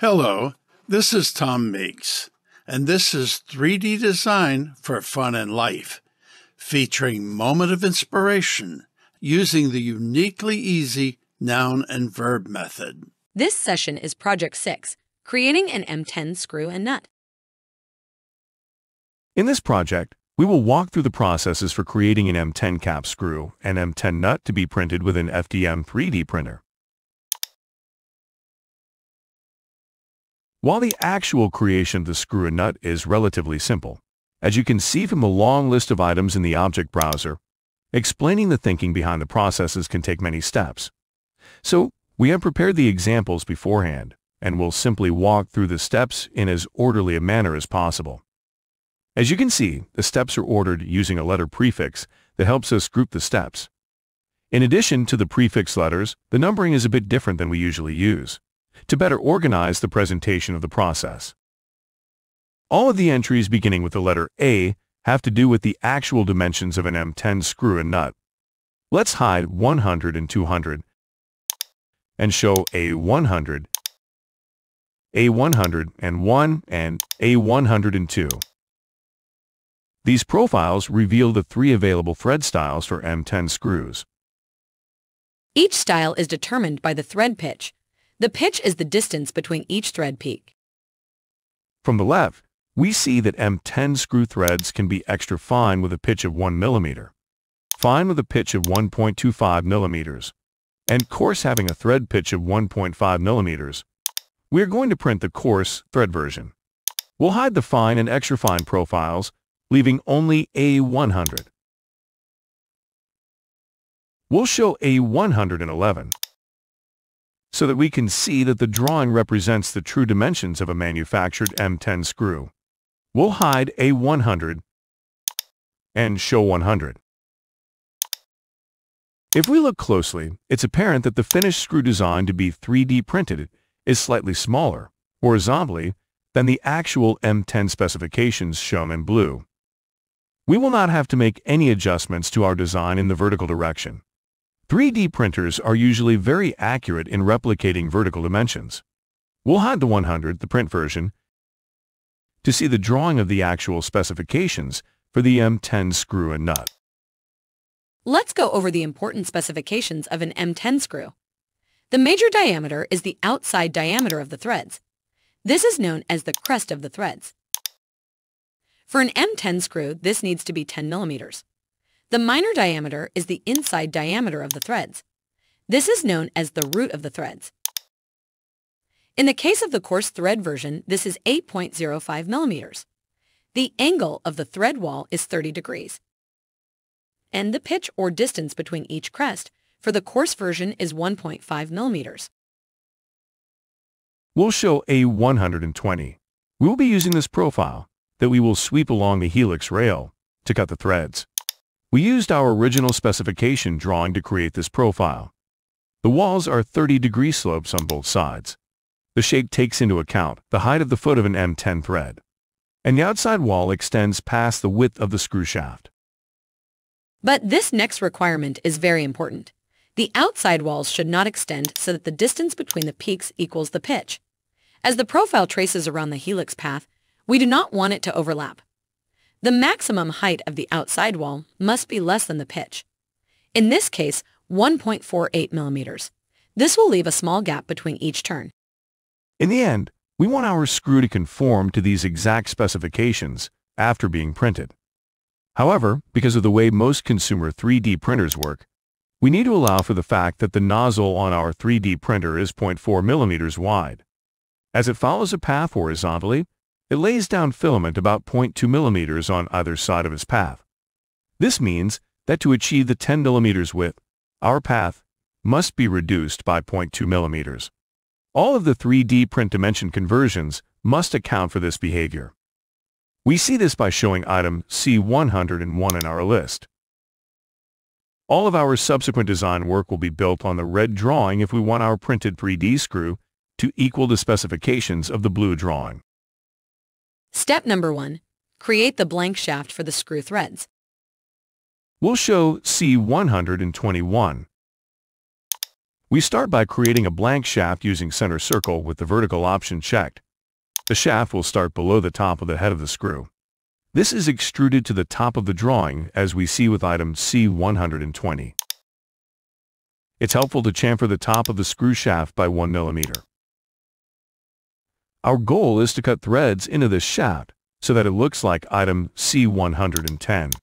Hello, this is Tom Meeks, and this is 3D Design for Fun and Life, featuring Moment of Inspiration using the uniquely easy noun and verb method. This session is Project 6, creating an M10 screw and nut. In this project, we will walk through the processes for creating an M10 cap screw and M10 nut to be printed with an FDM 3D printer. While the actual creation of the screw and nut is relatively simple, as you can see from the long list of items in the object browser, explaining the thinking behind the processes can take many steps. So, we have prepared the examples beforehand, and will simply walk through the steps in as orderly a manner as possible. As you can see, the steps are ordered using a letter prefix that helps us group the steps. In addition to the prefix letters, the numbering is a bit different than we usually use to better organize the presentation of the process. All of the entries beginning with the letter A have to do with the actual dimensions of an M10 screw and nut. Let's hide 100 and 200 and show A100, A101, and A102. These profiles reveal the three available thread styles for M10 screws. Each style is determined by the thread pitch, the pitch is the distance between each thread peak. From the left, we see that M10 screw threads can be extra fine with a pitch of 1 millimeter, fine with a pitch of 1.25 millimeters, and coarse having a thread pitch of 1.5 millimeters. We are going to print the coarse thread version. We'll hide the fine and extra fine profiles, leaving only A100. We'll show A111 so that we can see that the drawing represents the true dimensions of a manufactured M10 screw. We'll hide A100 and show 100. If we look closely, it's apparent that the finished screw design to be 3D printed is slightly smaller, horizontally, than the actual M10 specifications shown in blue. We will not have to make any adjustments to our design in the vertical direction. 3D printers are usually very accurate in replicating vertical dimensions. We'll hide the 100, the print version, to see the drawing of the actual specifications for the M10 screw and nut. Let's go over the important specifications of an M10 screw. The major diameter is the outside diameter of the threads. This is known as the crest of the threads. For an M10 screw, this needs to be 10 millimeters. The minor diameter is the inside diameter of the threads. This is known as the root of the threads. In the case of the coarse thread version, this is 8.05 millimeters. The angle of the thread wall is 30 degrees. And the pitch or distance between each crest for the coarse version is 1.5 millimeters. We'll show A120. We will be using this profile that we will sweep along the helix rail to cut the threads. We used our original specification drawing to create this profile. The walls are 30 degree slopes on both sides. The shape takes into account the height of the foot of an M10 thread, and the outside wall extends past the width of the screw shaft. But this next requirement is very important. The outside walls should not extend so that the distance between the peaks equals the pitch. As the profile traces around the helix path, we do not want it to overlap. The maximum height of the outside wall must be less than the pitch. In this case, 1.48 millimeters. This will leave a small gap between each turn. In the end, we want our screw to conform to these exact specifications after being printed. However, because of the way most consumer 3D printers work, we need to allow for the fact that the nozzle on our 3D printer is 0.4 millimeters wide. As it follows a path horizontally, it lays down filament about 0.2 millimeters on either side of its path. This means that to achieve the 10 millimeters width, our path must be reduced by 0.2 millimeters. All of the 3D print dimension conversions must account for this behavior. We see this by showing item C101 in our list. All of our subsequent design work will be built on the red drawing if we want our printed 3D screw to equal the specifications of the blue drawing. Step number one, create the blank shaft for the screw threads. We'll show C121. We start by creating a blank shaft using center circle with the vertical option checked. The shaft will start below the top of the head of the screw. This is extruded to the top of the drawing as we see with item C120. It's helpful to chamfer the top of the screw shaft by 1 millimeter. Our goal is to cut threads into this shaft so that it looks like item C110.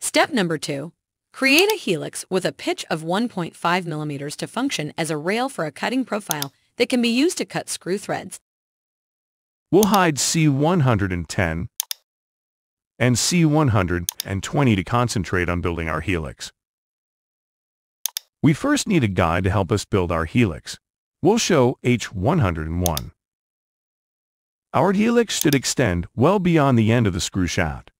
Step number two. Create a helix with a pitch of 1.5 millimeters to function as a rail for a cutting profile that can be used to cut screw threads. We'll hide C110 and C120 to concentrate on building our helix. We first need a guide to help us build our helix. We'll show H101. Our helix should extend well beyond the end of the screw shaft.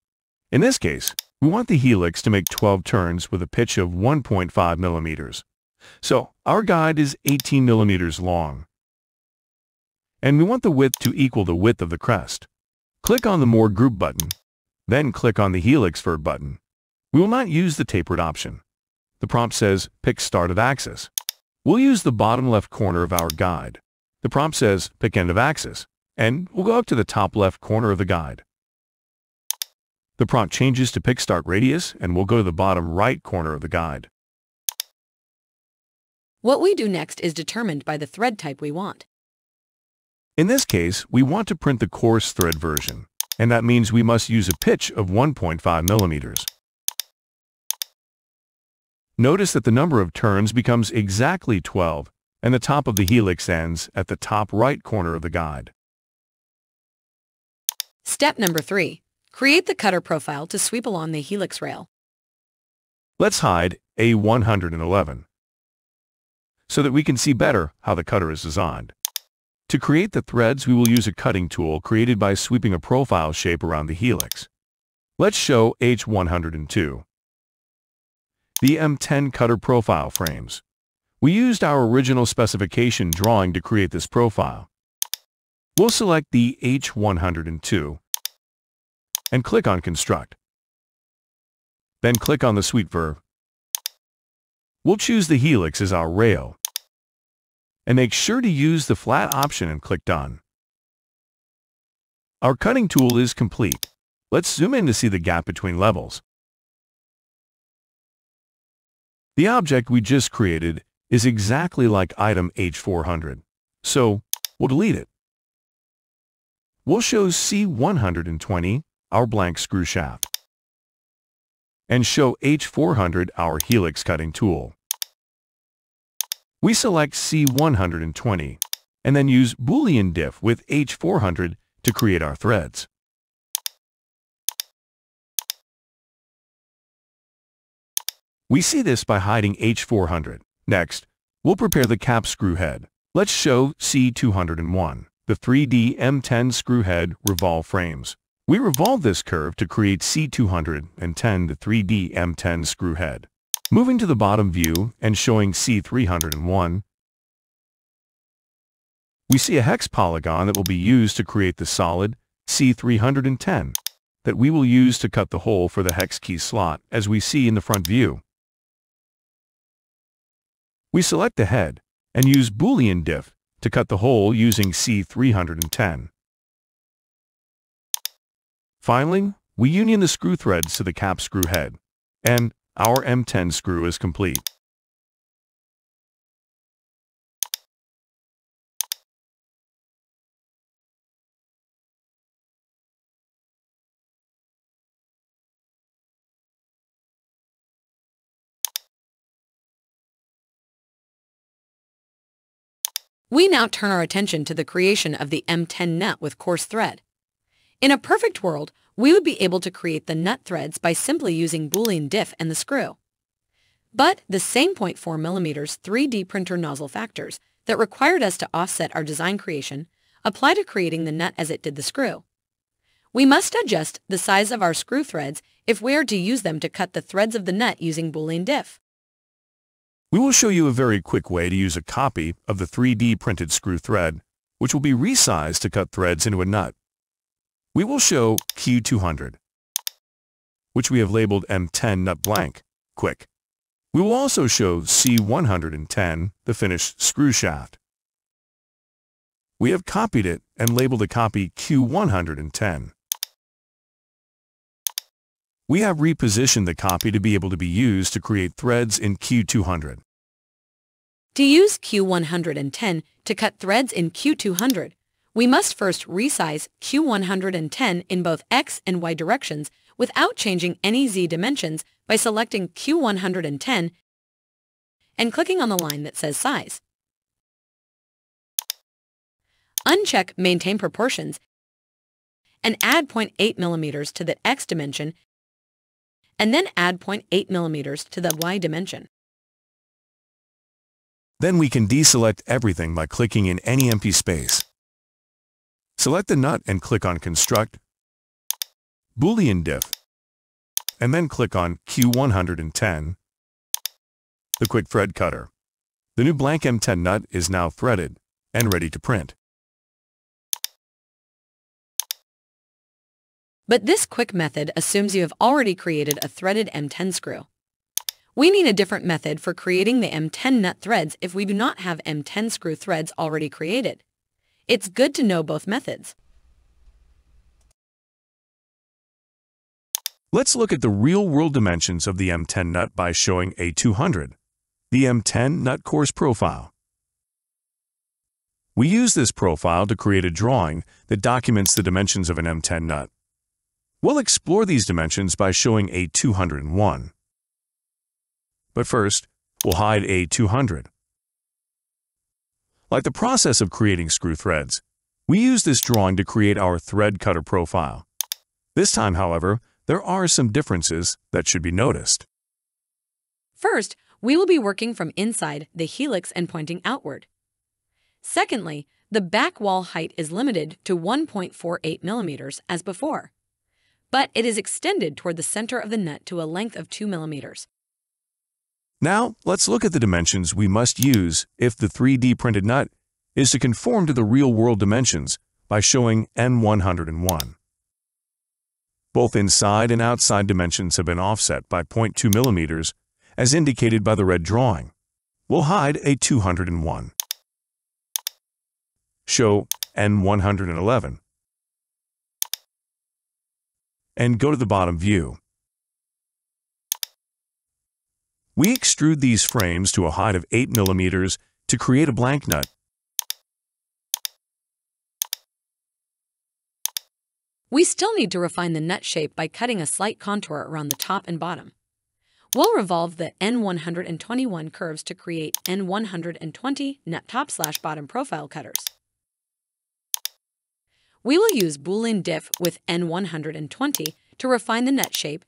In this case, we want the helix to make 12 turns with a pitch of 1.5 millimeters. So our guide is 18 millimeters long. And we want the width to equal the width of the crest. Click on the More Group button, then click on the Helix Vert button. We will not use the tapered option. The prompt says pick start of axis. We'll use the bottom left corner of our guide. The prompt says pick end of axis, and we'll go up to the top left corner of the guide. The prompt changes to pick start radius, and we'll go to the bottom right corner of the guide. What we do next is determined by the thread type we want. In this case, we want to print the coarse thread version, and that means we must use a pitch of 1.5 millimeters. Notice that the number of turns becomes exactly 12, and the top of the helix ends at the top right corner of the guide. Step number three. Create the cutter profile to sweep along the helix rail. Let's hide A111 so that we can see better how the cutter is designed. To create the threads, we will use a cutting tool created by sweeping a profile shape around the helix. Let's show H102 the M10 cutter profile frames. We used our original specification drawing to create this profile. We'll select the H102 and click on Construct. Then click on the Sweep verb. We'll choose the helix as our rail and make sure to use the flat option and click Done. Our cutting tool is complete. Let's zoom in to see the gap between levels. The object we just created is exactly like item H400, so we'll delete it. We'll show C120, our blank screw shaft, and show H400, our helix cutting tool. We select C120 and then use Boolean diff with H400 to create our threads. We see this by hiding H400. Next, we'll prepare the cap screw head. Let's show C201, the 3D M10 screw head revolve frames. We revolve this curve to create C210, the 3D M10 screw head. Moving to the bottom view and showing C301, we see a hex polygon that will be used to create the solid C310 that we will use to cut the hole for the hex key slot as we see in the front view. We select the head and use Boolean diff to cut the hole using C310. Finally, we union the screw threads to the cap screw head, and our M10 screw is complete. We now turn our attention to the creation of the M10 nut with coarse thread. In a perfect world, we would be able to create the nut threads by simply using Boolean diff and the screw. But the same 0.4 millimeters 3D printer nozzle factors that required us to offset our design creation apply to creating the nut as it did the screw. We must adjust the size of our screw threads if we are to use them to cut the threads of the nut using Boolean diff. We will show you a very quick way to use a copy of the 3D printed screw thread, which will be resized to cut threads into a nut. We will show Q200, which we have labeled M10 nut blank, quick. We will also show C110, the finished screw shaft. We have copied it and labeled the copy Q110. We have repositioned the copy to be able to be used to create threads in Q200. To use Q110 to cut threads in Q200, we must first resize Q110 in both X and Y directions without changing any Z dimensions by selecting Q110 and clicking on the line that says Size. Uncheck Maintain Proportions and add 0.8 millimeters to the X dimension and then add 0.8 millimeters to the Y dimension. Then we can deselect everything by clicking in any empty space. Select the nut and click on Construct, Boolean diff, and then click on Q110, the quick thread cutter. The new blank M10 nut is now threaded and ready to print. But this quick method assumes you have already created a threaded M10 screw. We need a different method for creating the M10 nut threads if we do not have M10 screw threads already created. It's good to know both methods. Let's look at the real-world dimensions of the M10 nut by showing A200, the M10 nut coarse profile. We use this profile to create a drawing that documents the dimensions of an M10 nut. We'll explore these dimensions by showing A201. But first, we'll hide A200. Like the process of creating screw threads, we use this drawing to create our thread cutter profile. This time, however, there are some differences that should be noticed. First, we will be working from inside the helix and pointing outward. Secondly, the back wall height is limited to 1.48 millimeters as before, but it is extended toward the center of the nut to a length of 2 millimeters. Now, let's look at the dimensions we must use if the 3D printed nut is to conform to the real-world dimensions by showing N101. Both inside and outside dimensions have been offset by 0.2 millimeters, as indicated by the red drawing. We'll hide A201. Show N111. And go to the bottom view. We extrude these frames to a height of 8 millimeters to create a blank nut. We still need to refine the nut shape by cutting a slight contour around the top and bottom. We'll revolve the N121 curves to create N120 nut top slash bottom profile cutters. We will use Boolean diff with N120 to refine the nut shape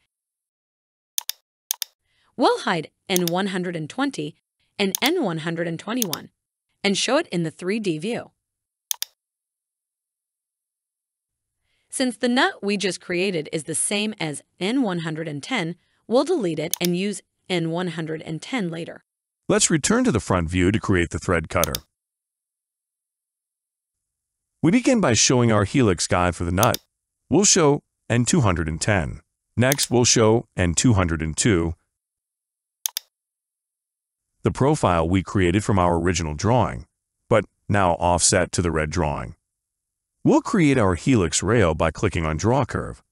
We'll hide N120 and N121 and show it in the 3D view. Since the nut we just created is the same as N110, we'll delete it and use N110 later. Let's return to the front view to create the thread cutter. We begin by showing our helix guide for the nut. We'll show N210. Next, we'll show N202 the profile we created from our original drawing, but now offset to the red drawing. We'll create our helix rail by clicking on Draw Curve.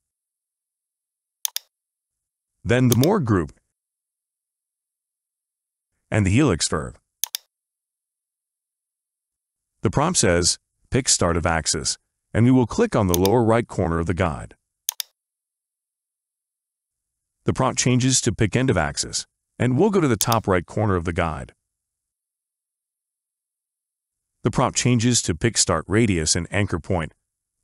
Then the More group and the helix curve. The prompt says, Pick Start of Axis, and we will click on the lower right corner of the guide. The prompt changes to Pick End of Axis, and we'll go to the top right corner of the guide. The prompt changes to pick start radius and anchor point.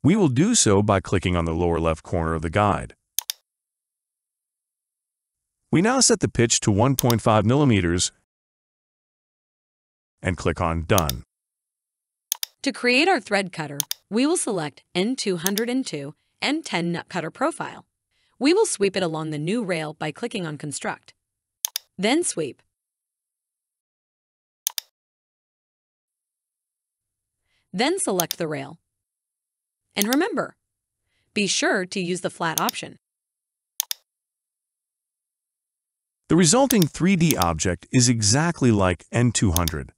We will do so by clicking on the lower left corner of the guide. We now set the pitch to 1.5 millimeters and click on Done. To create our thread cutter, we will select N202 M10 nut cutter profile. We will sweep it along the new rail by clicking on Construct. Then sweep. Then select the rail. And remember, be sure to use the flat option. The resulting 3D object is exactly like N200,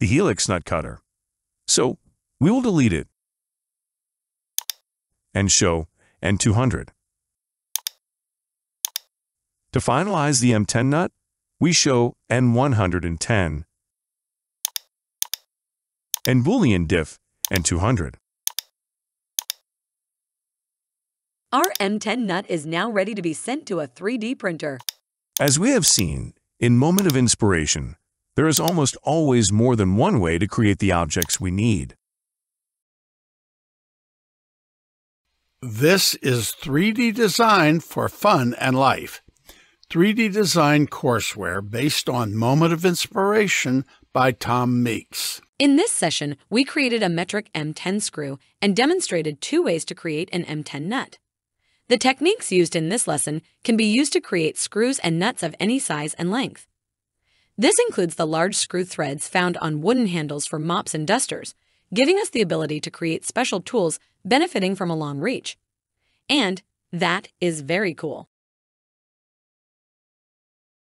the helix nut cutter. So we will delete it and show N200. To finalize the M10 nut, we show N110 and Boolean diff N200. Our M10 nut is now ready to be sent to a 3D printer. As we have seen, in Moment of Inspiration, there is almost always more than one way to create the objects we need. This is 3D Design for Fun and Life. 3D Design courseware based on Moment of Inspiration by Tom Meeks. In this session, we created a metric M10 screw and demonstrated two ways to create an M10 nut. The techniques used in this lesson can be used to create screws and nuts of any size and length. This includes the large screw threads found on wooden handles for mops and dusters, giving us the ability to create special tools benefiting from a long reach. And that is very cool.